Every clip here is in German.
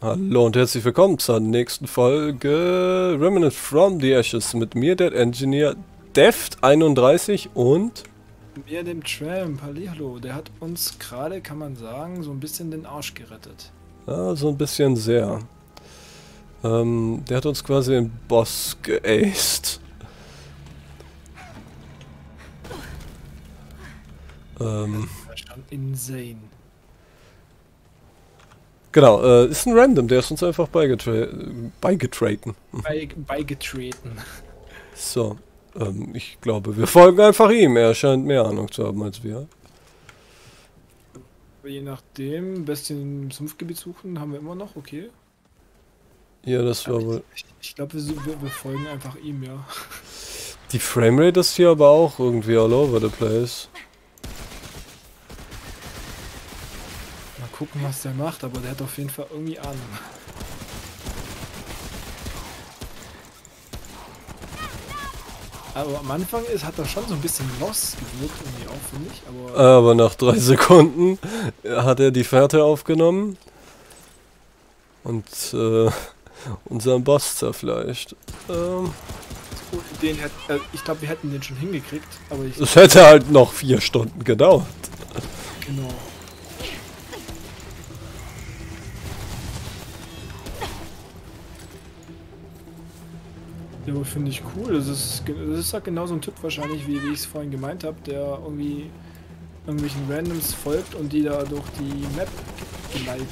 Hallo und herzlich willkommen zur nächsten Folge Remnant from the Ashes mit mir, der Engineer Deft31 und mir, dem Tramp. Hallo, der hat uns gerade, kann man sagen, so ein bisschen den Arsch gerettet. Ja, so ein bisschen sehr. Ähm, der hat uns quasi den Boss geaced. Ähm, das ist schon insane. Genau, äh, ist ein Random, der ist uns einfach beigetra beigetraten. Bei, beigetreten. So, ähm, ich glaube, wir folgen einfach ihm. Er scheint mehr Ahnung zu haben als wir. Je nachdem, Bestien im Sumpfgebiet suchen, haben wir immer noch, okay. Ja, das war wohl... Ich, ich glaube, wir, wir, wir, folgen einfach ihm, ja. Die Framerate ist hier aber auch irgendwie all over the place. Gucken, was der macht, aber der hat auf jeden Fall irgendwie Ahnung. Aber am Anfang ist, hat er schon so ein bisschen lost gewirkt, irgendwie auch, finde ich. Aber, aber nach drei Sekunden hat er die Fährte aufgenommen und äh, unseren Boss zerfleischt. Ähm. Den hätt, äh, ich glaube, wir hätten den schon hingekriegt, aber ich. Es hätte halt noch vier Stunden gedauert. Genau. Ja, aber finde ich cool. Das ist, das ist halt genau so ein Typ wahrscheinlich, wie, wie ich es vorhin gemeint habe, der irgendwie irgendwelchen Randoms folgt und die da durch die Map geleitet.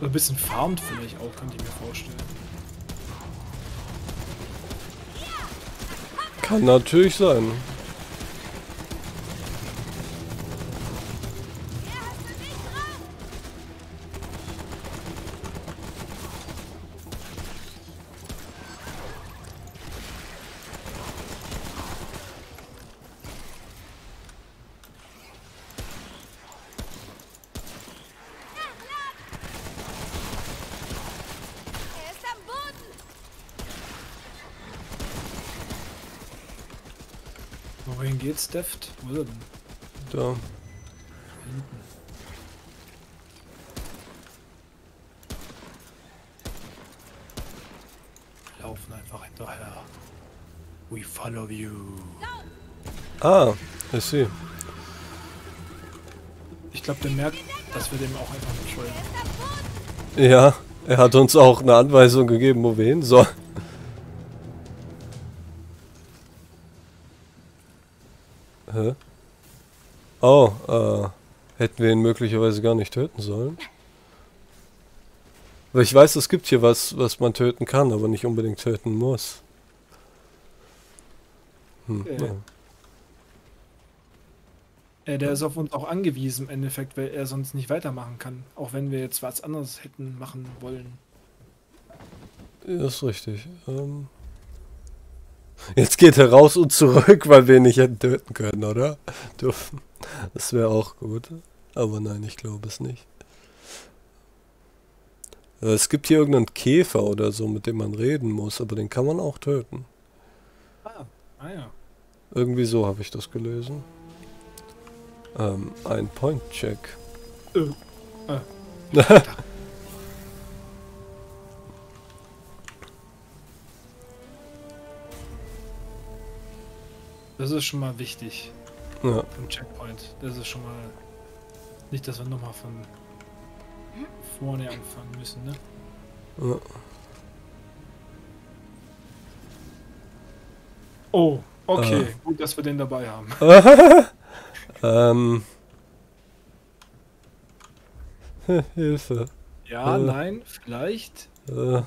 Ein bisschen farmt vielleicht auch, könnte ich mir vorstellen. Kann natürlich sein. Deft? Wo ist er denn? Da. Hinten. Laufen einfach hinterher. We follow you. Ah, ich sehe. Ich glaube, der merkt, dass wir dem auch einfach nicht folgen. Ja, er hat uns auch eine Anweisung gegeben, wo wir hin sollen. Oh, äh, hätten wir ihn möglicherweise gar nicht töten sollen. Weil ich weiß, es gibt hier was, was man töten kann, aber nicht unbedingt töten muss. Hm, äh. Ja. Äh, der ist auf uns auch angewiesen im Endeffekt, weil er sonst nicht weitermachen kann. Auch wenn wir jetzt was anderes hätten machen wollen. Ja, ist richtig. Ähm Jetzt geht er raus und zurück, weil wir ihn nicht hätten töten können, oder? Dürfen. Das wäre auch gut. Aber nein, ich glaube es nicht. Äh, es gibt hier irgendeinen Käfer oder so, mit dem man reden muss, aber den kann man auch töten. Ah, ah ja. Irgendwie so habe ich das gelesen. Ähm, ein Point-Check. Äh. Ah. Das ist schon mal wichtig. Ja. Im Checkpoint. Das ist schon mal. Nicht, dass wir nochmal von vorne anfangen müssen, ne? Ja. Oh, okay. Äh. Gut, dass wir den dabei haben. ähm. Hilfe. Ja, äh. nein, vielleicht. Äh.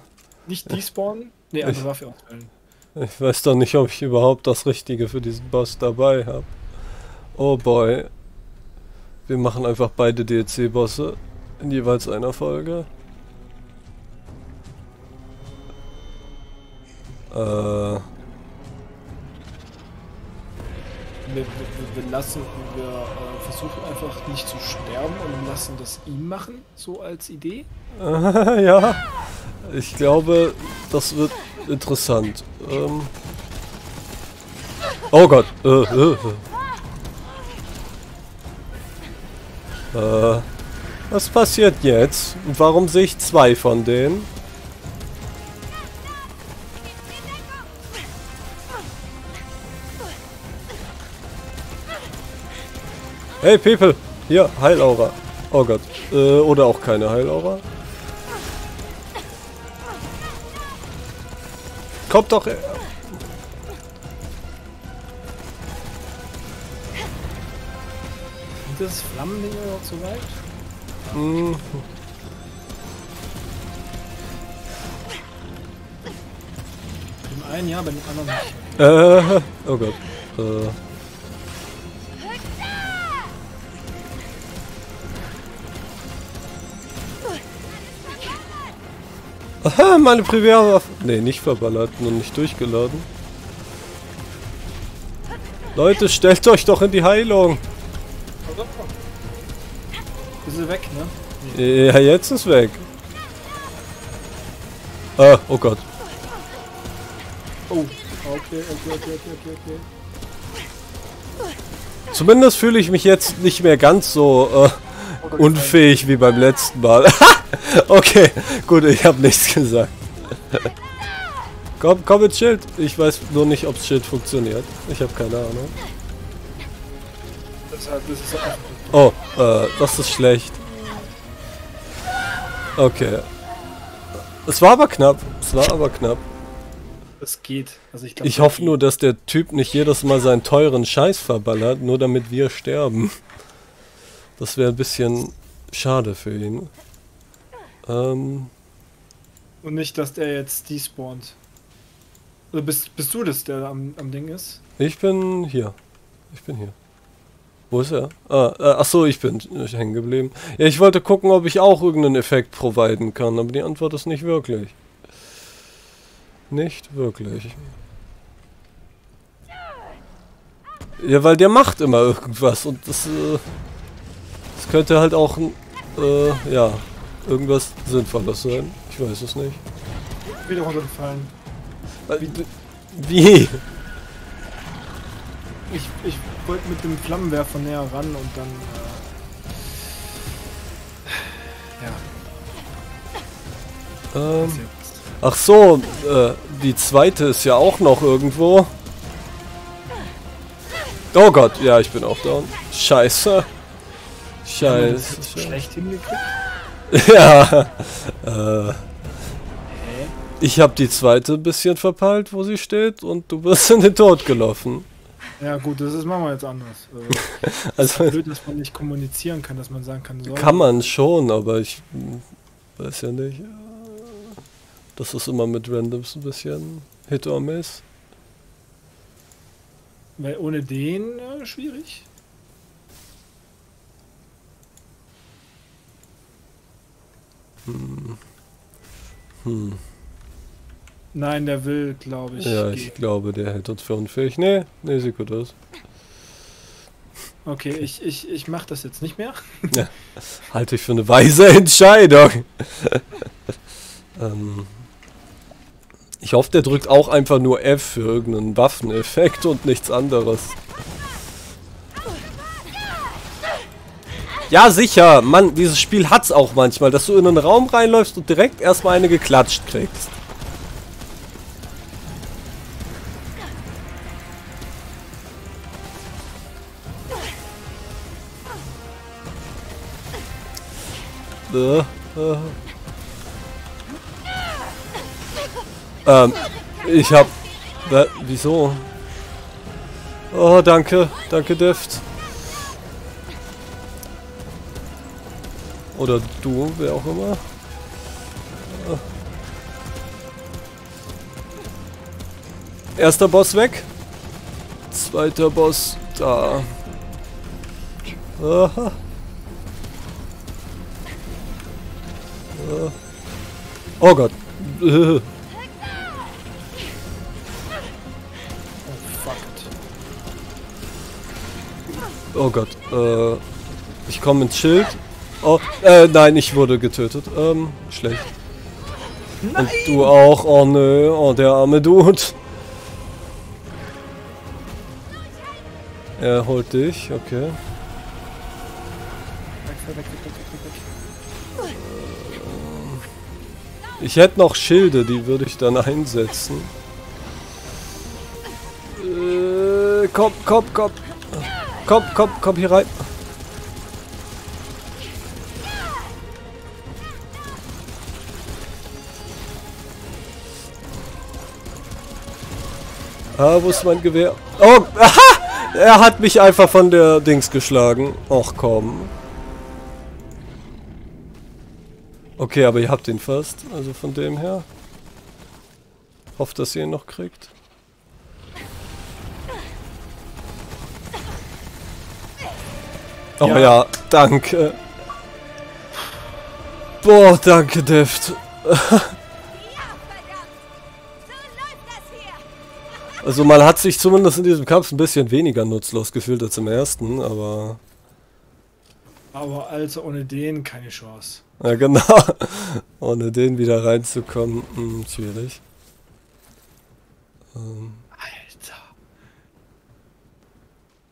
Nicht despawnen? Ne, eine Waffe auswählen. Ich weiß doch nicht, ob ich überhaupt das Richtige für diesen Boss dabei habe. Oh boy. Wir machen einfach beide DLC-Bosse in jeweils einer Folge. Äh. Wir, wir, wir lassen, wir äh, versuchen einfach nicht zu sterben und lassen das ihm machen, so als Idee. ja, ich glaube, das wird interessant. Ähm, Oh Gott. Äh, äh, äh. Äh, was passiert jetzt? Und warum sehe ich zwei von denen? Hey People! Hier, Heilaura. Oh Gott. Äh, oder auch keine Heilaura. Kommt doch... Sind das Flammending noch zu weit? Hm. Dem einen ja, bei dem anderen nicht. Äh, oh Gott. Äh. Aha, meine Primärwaffe. Ne, nicht verballert, nur nicht durchgeladen. Leute, stellt euch doch in die Heilung. Ist sie weg, ne? Ja, jetzt ist weg. Ah, oh Gott. Oh, okay, okay, okay, okay, okay, okay. Zumindest fühle ich mich jetzt nicht mehr ganz so äh, unfähig wie beim letzten Mal. okay, gut, ich habe nichts gesagt. komm, komm ins Schild. Ich weiß nur nicht, ob das Schild funktioniert. Ich habe keine Ahnung. Es. Oh, äh, das ist schlecht. Okay. Es war aber knapp. Es war aber knapp. Das geht. Also ich, glaub, Ich hoffe nur, dass der Typ nicht jedes Mal seinen teuren Scheiß verballert, nur damit wir sterben. Das wäre ein bisschen schade für ihn. Ähm, Und nicht, dass der jetzt despawnt. Oder bist, bist du das, der am, am Ding ist? ich bin hier. Ich bin hier. Wo ist er? Ah, äh, ach so, ich bin hängen geblieben. Ja, ich wollte gucken, ob ich auch irgendeinen Effekt providen kann, aber die Antwort ist nicht wirklich. Nicht wirklich. Ja, weil der macht immer irgendwas und das, äh, das könnte halt auch, äh, ja, irgendwas Sinnvolles sein. Ich weiß es nicht. Wieder runtergefallen. Äh, Wie? Ich, ich wollte mit dem Flammenwerfer näher ran und dann. Äh, ja. Ähm, ach so, äh, die zweite ist ja auch noch irgendwo. Oh Gott, ja, ich bin auch down. Scheiße. Scheiße. Schlecht hingekriegt? Ja. Äh, ich habe die zweite ein bisschen verpeilt, wo sie steht, und du bist in den Tod gelaufen. Ja gut, das ist machen wir jetzt anders. Äh, Also blöd, dass man nicht kommunizieren kann, dass man sagen kann, so. kann man schon, aber ich hm, weiß ja nicht. Das ist immer mit Randoms ein bisschen Hit or Miss. Weil ohne den äh, schwierig. Hm. Nein, der will, glaube ich. Ja, gehen. ich glaube, der hält uns für unfähig. Nee, nee, sieht gut aus. Okay, ich, ich, ich mach das jetzt nicht mehr. Halte ich für eine weise Entscheidung. ähm, ich hoffe, der drückt auch einfach nur F für irgendeinen Waffeneffekt und nichts anderes. Ja, sicher. Mann, dieses Spiel hat's auch manchmal, dass du in einen Raum reinläufst und direkt erstmal eine geklatscht kriegst. Äh, äh. Ähm, ich hab... Wa- wieso? Oh, danke. Danke, Deft. Oder du, wer auch immer. Erster Boss weg. Zweiter Boss da. Aha. Oh Gott. Oh. Oh Gott. Äh, ich komme ins Schild. Oh, äh, nein, ich wurde getötet. Ähm, schlecht. Und du auch. Oh nö. Oh, der arme Dude. Er holt dich, okay. Ich hätte noch Schilde, die würde ich dann einsetzen. Äh, komm, komm, komm. Komm, komm, komm hier rein. Ah, wo ist mein Gewehr? Oh, aha! Er hat mich einfach von der Dings geschlagen. Och, komm. Okay, aber ihr habt ihn fast. Also von dem her. Hofft, dass ihr ihn noch kriegt. Oh ja, Ja. danke. Boah, danke, Deft. Also man hat sich zumindest in diesem Kampf ein bisschen weniger nutzlos gefühlt als im ersten, aber... Aber also ohne den keine Chance. Ja, genau. Ohne den wieder reinzukommen, hm, schwierig. Ähm, Alter.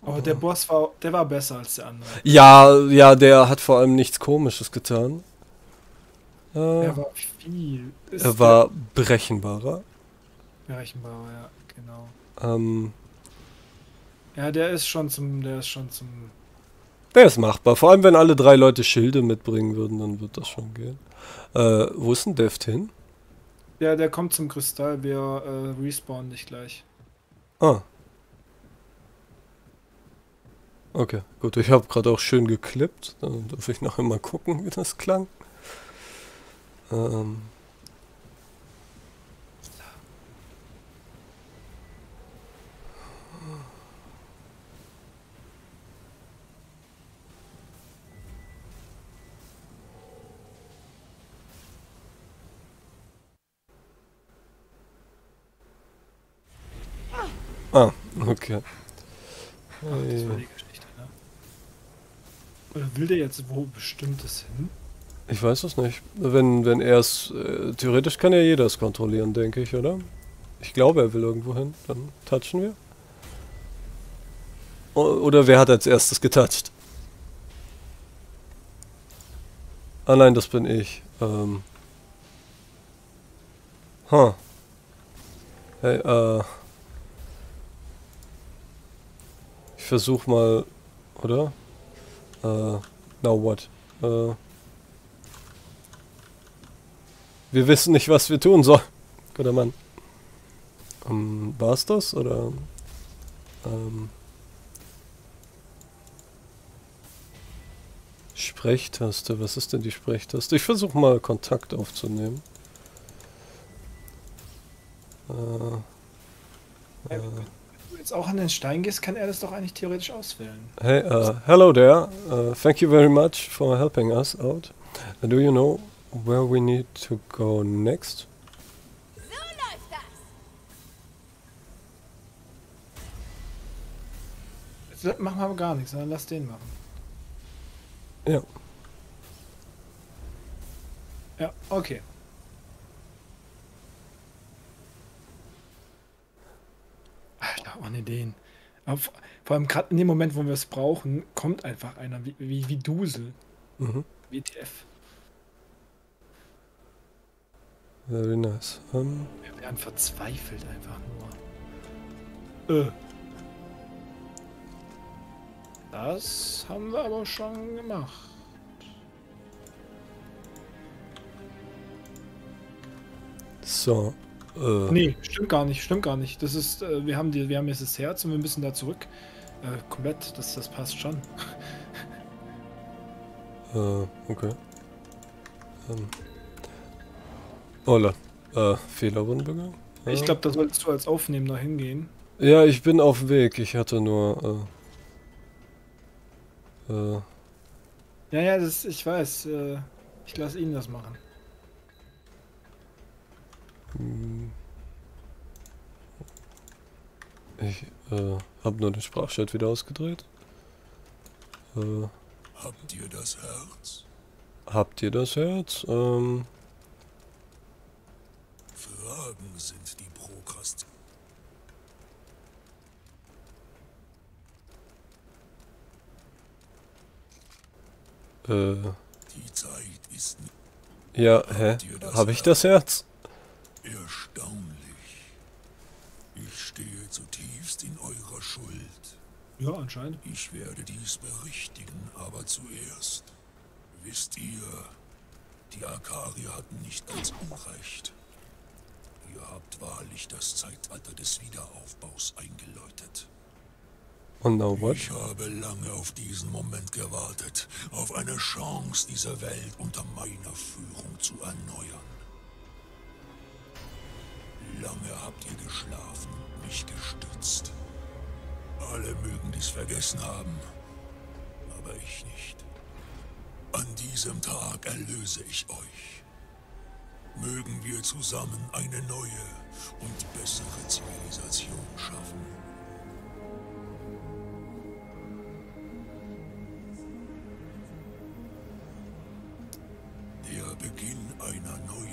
Aber der Boss war, der war besser als der andere. ja, ja, der hat vor allem nichts Komisches getan. Äh, Er war viel. Ist er war berechenbarer. Berechenbarer, ja, genau. Ähm, Ja, der ist schon zum, der ist schon zum. der ist machbar. Vor allem, wenn alle drei Leute Schilde mitbringen würden, dann wird das schon gehen. Äh, wo ist denn Deft hin? Ja, der kommt zum Kristall, wir äh, respawnen dich gleich. Ah. Okay, gut. Ich habe gerade auch schön geklippt. Dann darf ich nachher mal gucken, wie das klang. Ähm. Ah, okay. Das war die Geschichte, ne? Oder will der jetzt wo bestimmtes hin? Ich weiß es nicht. Wenn, wenn er es. Äh, theoretisch kann ja jeder es kontrollieren, denke ich, oder? Ich glaube, er will irgendwo hin. Dann touchen wir. O oder wer hat als erstes getoucht? Ah nein, das bin ich. Ähm. Huh. Hey, äh. Versuch mal, oder? Äh, now what? Äh. Wir wissen nicht, was wir tun sollen. Guter Mann. Ähm, war's das? Oder. Ähm. Sprechtaste. Was ist denn die Sprechtaste? Ich versuche mal Kontakt aufzunehmen. Äh, Wenn du jetzt auch an den Stein gehst, kann er das doch eigentlich theoretisch auswählen. hey, uh, hello there. Uh, thank you very much for helping us out. Uh, do you know where we need to go next? Jetzt machen wir aber gar nichts, sondern lass den machen. Ja. Ja, okay. Alter, ohne den. Aber vor, allem gerade in dem Moment, wo wir es brauchen, kommt einfach einer wie, wie, wie Dusel. Mhm. WTF. Very nice. Ähm, Wir werden verzweifelt einfach nur. Äh. Das haben wir aber schon gemacht. so. Äh, Nee, stimmt gar nicht, stimmt gar nicht. Das ist, äh, wir haben die, wir haben jetzt das Herz und wir müssen da zurück. Äh, komplett, das, das passt schon. Äh, okay. Ähm. Hola. Äh, Fehler wurden begangen? Ich Äh, glaube, da solltest du als Aufnehmender hingehen. Ja, ich bin auf dem Weg. Ich hatte nur, äh. Äh. Ja, ja, das, ich weiß. Äh, ich lasse ihn das machen. Hm. Ich äh, habe nur den Sprachchat wieder ausgedreht. Äh, habt ihr das Herz? Habt ihr das Herz? Ähm, Fragen sind die Prokrast. Äh. Die Zeit ist. Ja, hä? Habe ich das Herz? Erstaunlich. Ich stehe zutiefst in eurer Schuld. Ja, anscheinend. Ich werde dies berichtigen, aber zuerst. Wisst ihr, die Akarier hatten nicht ganz unrecht. Ihr habt wahrlich das Zeitalter des Wiederaufbaus eingeläutet. Und now what? Ich habe lange auf diesen Moment gewartet, auf eine Chance, diese Welt unter meiner Führung zu erneuern. Lange habt ihr geschlafen, mich gestützt. Alle mögen dies vergessen haben, aber ich nicht. An diesem Tag erlöse ich euch. Mögen wir zusammen eine neue und bessere Zivilisation schaffen. Der Beginn einer neuen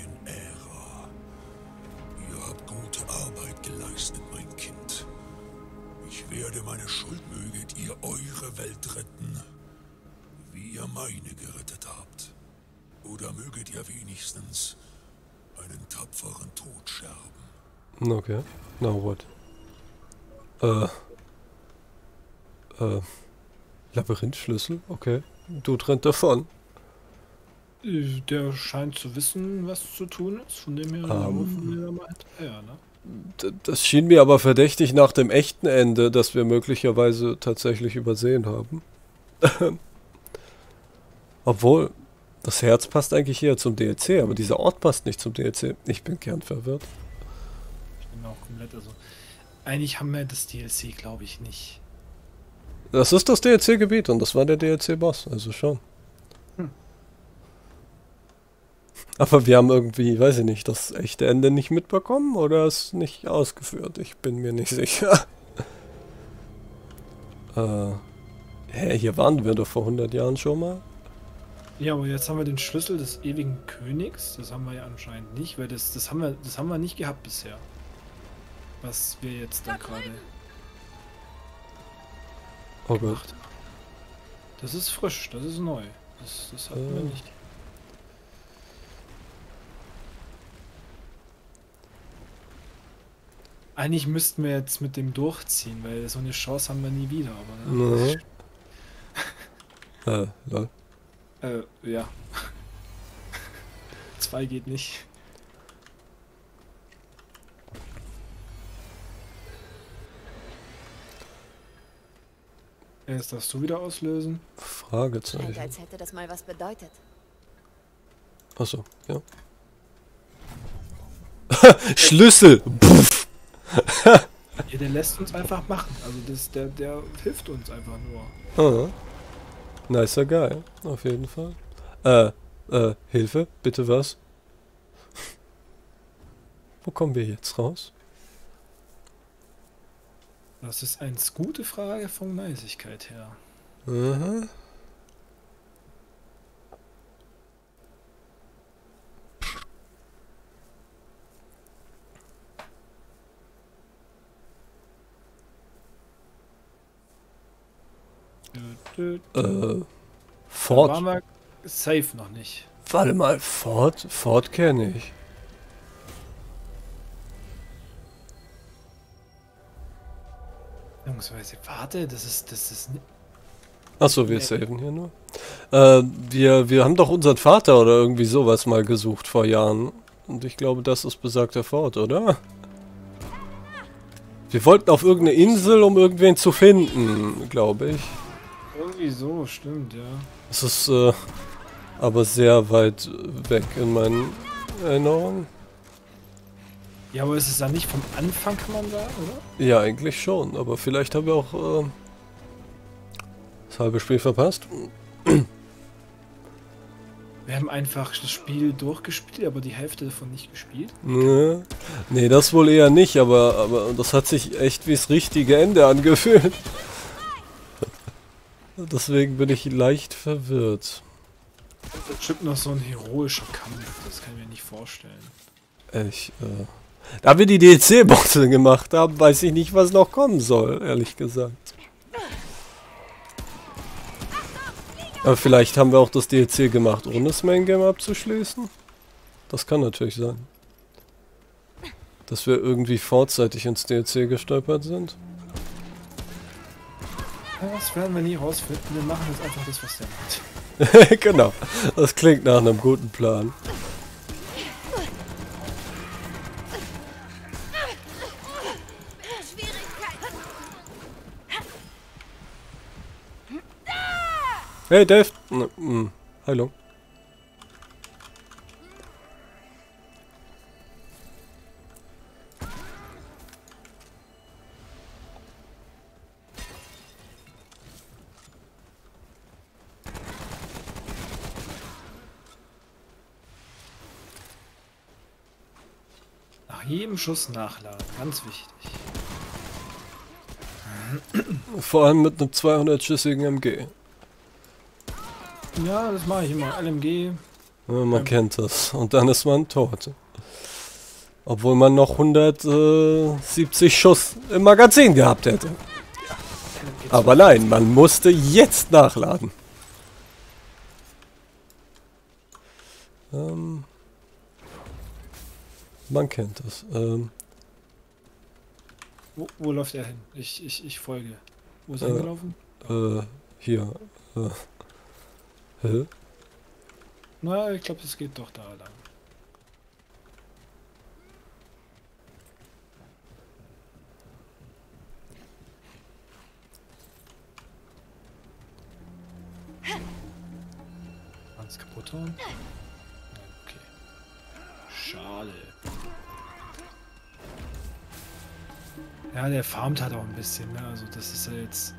Geleistet, mein Kind. Ich werde meine Schuld möget ihr eure Welt retten, wie ihr meine gerettet habt. Oder möget ihr wenigstens einen tapferen Tod sterben. Okay. Now what? Äh. Äh. Labyrinthschlüssel? Okay. Du rennt davon. Äh, Der scheint zu wissen, was zu tun ist. Von dem her, Ähm. von dem er meint. Ja, ne? Das schien mir aber verdächtig nach dem echten Ende, das wir möglicherweise tatsächlich übersehen haben. Obwohl, das Herz passt eigentlich eher zum DLC, aber dieser Ort passt nicht zum DLC. Ich bin gern verwirrt. Ich bin auch komplett, also. Eigentlich haben wir das DLC, glaube ich, nicht. Das ist das DLC-Gebiet und das war der DLC-Boss, also schon. Hm. Aber wir haben irgendwie, weiß ich nicht, das echte Ende nicht mitbekommen oder es nicht ausgeführt. Ich bin mir nicht sicher. äh, hä, hier waren wir doch vor 100 Jahren schon mal. Ja, aber jetzt haben wir den Schlüssel des ewigen Königs. Das haben wir ja anscheinend nicht, weil das, das, haben, wir, das haben wir nicht gehabt bisher. Was wir jetzt da gerade. Oh Gott. Das ist frisch, das ist neu. Das, das hatten wir Äh. nicht. Eigentlich müssten wir jetzt mit dem durchziehen, weil so eine Chance haben wir nie wieder, aber ne? Mhm. äh, lol. Äh, ja. Zwei geht nicht. Jetzt darfst du wieder auslösen. Scheint, Fragezeichen. als hätte das mal was bedeutet. Achso, ja. Schlüssel! Puff. Ja, der lässt uns einfach machen. Also das, der, der hilft uns einfach nur. Ah. Nicer Guy, auf jeden Fall. Äh, äh, Hilfe, bitte was? Wo kommen wir jetzt raus? Das ist eine gute Frage von Neisigkeit her. Aha. Dö, Äh, Ford. waren wir safe noch nicht. Warte mal, Ford? Ford kenne ich. Beziehungsweise, warte, das ist, das ist, Achso, wir Nee. saven hier nur. Äh, wir, wir haben doch unseren Vater oder irgendwie sowas mal gesucht vor Jahren. Und ich glaube, das ist besagter Ford, oder? Wir wollten auf irgendeine Insel, um irgendwen zu finden, glaube ich. Irgendwie so, stimmt, ja. Es ist äh, aber sehr weit weg in meinen Erinnerungen. Ja, aber ist es dann nicht vom Anfang, kann man sagen, oder? Ja, eigentlich schon, aber vielleicht haben wir auch äh, das halbe Spiel verpasst. Wir haben einfach das Spiel durchgespielt, aber die Hälfte davon nicht gespielt. Nee, nee, das wohl eher nicht, aber, aber das hat sich echt wie das richtige Ende angefühlt. Deswegen bin ich leicht verwirrt. Ist bestimmt noch so ein heroischer Kampf, das kann ich mir nicht vorstellen. Ich, äh, da wir die DLC-Bosse gemacht haben, weiß ich nicht, was noch kommen soll, ehrlich gesagt. Aber vielleicht haben wir auch das DLC gemacht, ohne das Main Game abzuschließen. Das kann natürlich sein. Dass wir irgendwie vorzeitig ins DLC gestolpert sind. Das werden wir nie rausfinden. Wir machen jetzt einfach das, was der macht. genau. Das klingt nach einem guten Plan. Hey Dave. Mm, Hallo. Schuss nachladen. Ganz wichtig. Vor allem mit einem 200-schüssigen MG. Ja, das mache ich immer. LMG. Ja, man kennt das. Und dann ist man tot. Obwohl man noch 170 Schuss im Magazin gehabt hätte. Aber nein, man musste jetzt nachladen. Ähm, man kennt das. Ähm, Wo, wo läuft er hin? Ich, ich, ich folge. Wo ist er Äh. hingelaufen? äh, hier. Äh, hä? Na, ich glaube, es geht doch da lang. Ganz kaputt hauen? Ja, der farmt halt auch ein bisschen, ne? Also das ist ja jetzt...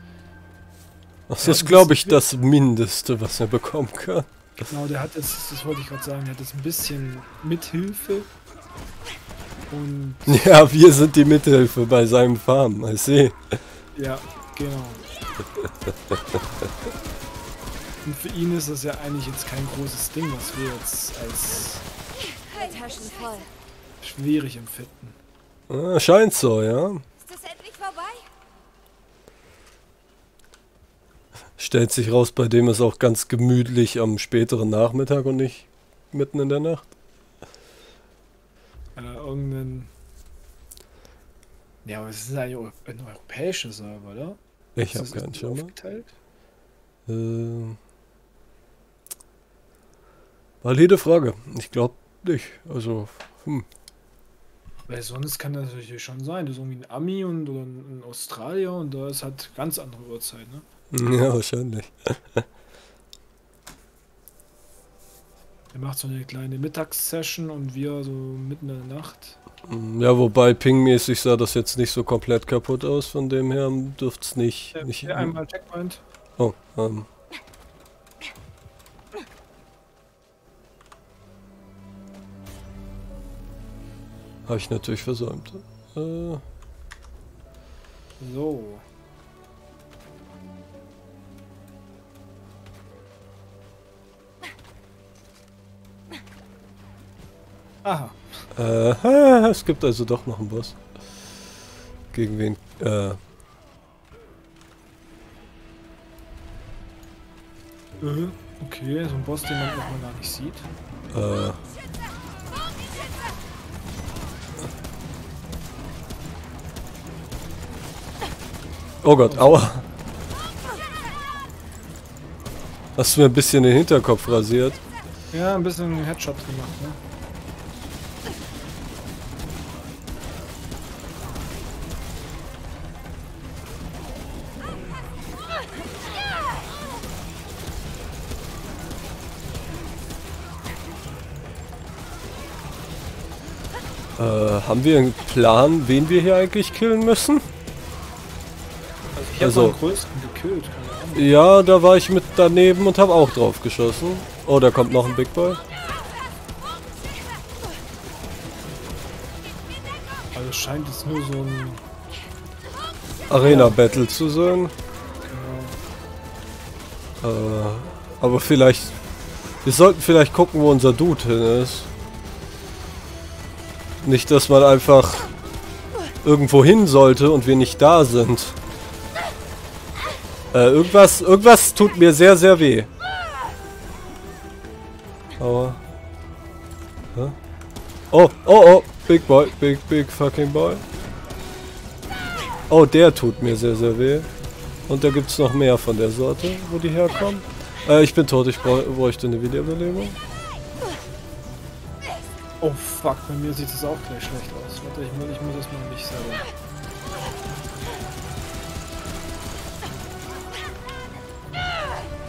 Das ist, glaube ich, das- Mindeste, was er bekommen kann. Genau, der hat jetzt, das wollte ich gerade sagen, der hat jetzt ein bisschen Mithilfe. Und Ja, wir sind die Mithilfe bei seinem Farm. Ich sehe. ja, genau. Und für ihn ist das ja eigentlich jetzt kein großes Ding, was wir jetzt als schwierig empfinden. Ah, scheint so, ja. Ist das endlich vorbei? Stellt sich raus, bei dem ist auch ganz gemütlich am späteren Nachmittag und nicht mitten in der Nacht. Äh, irgendein. Ja, aber es ist eigentlich ein europäischer Server, oder? Ich habe keinen Schimmer. Ähm, valide Frage. Ich glaube nicht. Also, hm. Weil sonst kann das natürlich schon sein. Das ist irgendwie ein Ami und oder ein Australier und da ist halt ganz andere Uhrzeit, ne? Ja, wahrscheinlich. Er macht so eine kleine Mittagssession und wir so mitten in der Nacht. Hm, Ja, wobei pingmäßig sah das jetzt nicht so komplett kaputt aus. Von dem her dürfte es nicht. Äh, nicht einmal Checkpoint. oh, ähm. Habe ich natürlich versäumt. Äh, So. Aha. Äh, es gibt also doch noch einen Boss. Gegen wen? Äh, Äh, Okay, so ein Boss, den man auch mal gar nicht sieht. äh. Oh Gott, aua. Hast du mir ein bisschen den Hinterkopf rasiert? Ja, ein bisschen Headshot gemacht, ne? Haben wir einen Plan, wen wir hier eigentlich killen müssen? Also Also- gekillt. Ja, da war ich mit daneben und habe auch drauf geschossen. Oh, da kommt noch ein Big Boy. Also es scheint jetzt nur so ein... Arena-Battle zu sein. Genau, Äh, aber vielleicht. Wir sollten vielleicht gucken, wo unser Dude hin ist. Nicht, dass man einfach irgendwo hin sollte und wir nicht da sind. Äh, irgendwas, irgendwas tut mir sehr, sehr weh. Aua. Oh, oh, oh. Big boy, big, big fucking boy. Oh, der tut mir sehr, sehr weh. Und da gibt's noch mehr von der Sorte, wo die herkommen. Äh, ich bin tot, ich bräuchte eine Wiederbelebung. Oh fuck, bei mir sieht es auch gleich schlecht aus. Warte, ich, mu- ich muss das mal nicht selber.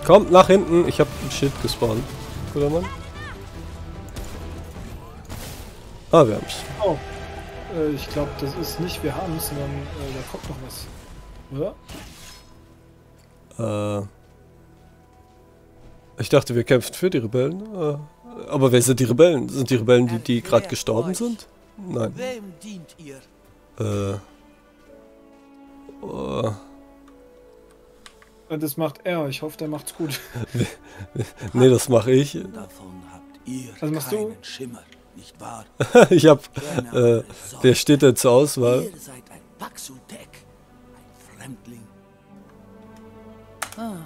Kommt nach hinten, ich hab ein Shit gespawnt. Guter Mann. Ah, wir haben's. Oh. Äh, ich glaube, das ist nicht wir haben es, sondern äh, da kommt noch was. Oder? Äh, ich dachte, wir kämpfen für die Rebellen. Äh, aber wer sind die Rebellen? Sind die Rebellen die, die gerade gestorben sind? Nein. Wem dient ihr? Äh. Oh, Äh, Das macht er. Ich hoffe, der macht's gut. nee, das mache ich. Davon habt ihr Was machst du? keinen Schimmer, nicht wahr? ich hab. Äh, wer steht denn zur Auswahl? Ihr seid ein Baxutek, ein Fremdling. Ah,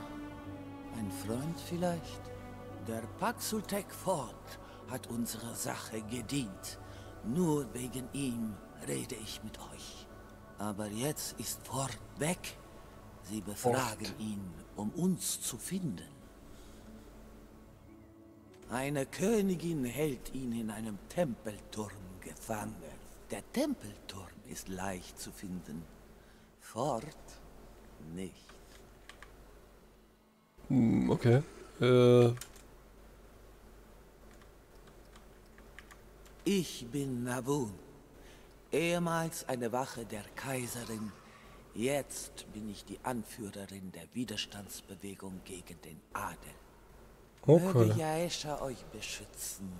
ein Freund vielleicht? Der Paxultek Ford hat unserer Sache gedient. Nur wegen ihm rede ich mit euch. Aber jetzt ist Ford weg. Sie befragen ihn, um uns zu finden. Eine Königin hält ihn in einem Tempelturm gefangen. Der Tempelturm ist leicht zu finden. Fort nicht. Hm, Okay. Äh, Ich bin Nabun. Ehemals eine Wache der Kaiserin. Jetzt bin ich die Anführerin der Widerstandsbewegung gegen den Adel. Möge okay. Jaesha euch beschützen.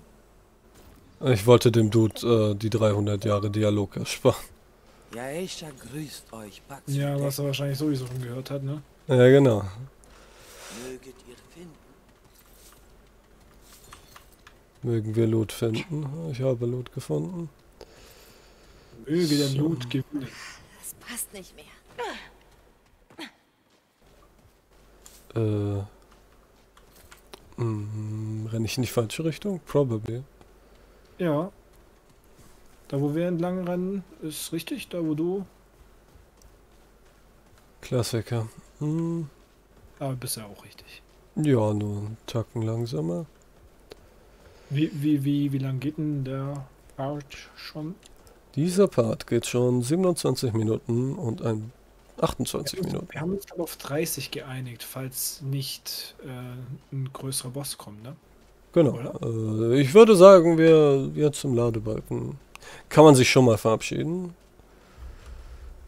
Ich wollte dem Dude äh, die 300 Jahre Dialog ersparen. Jaesha grüßt euch, Paxutek. Ja, was er wahrscheinlich sowieso schon gehört hat, ne? Ja, genau. Möget ihr finden. Mögen wir Loot finden. Ich habe Loot gefunden. Möge der So. Loot gewinnen. Das passt nicht mehr. Äh. Mm, Renne ich in die falsche Richtung? Probably. Ja. Da, wo wir entlang rennen, ist richtig. Da, wo du. Klassiker. Hm, Aber bist ja auch richtig. ja, nur einen Tacken langsamer. Wie, wie, wie, wie lang geht denn der Part schon? Dieser Part geht schon 27 Minuten und ein 28 Wir Minuten. Wir haben uns aber auf 30 geeinigt, falls nicht äh, ein größerer Boss kommt, ne? Genau. Äh, ich würde sagen, wir jetzt im Ladebalken. Kann man sich schon mal verabschieden.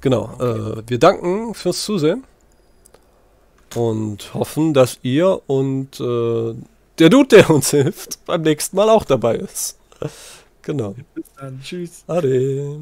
Genau. Äh, wir danken fürs Zusehen. Und hoffen, dass ihr und äh, der Dude, der uns hilft, beim nächsten Mal auch dabei ist. Genau. Bis dann. Tschüss. Ade.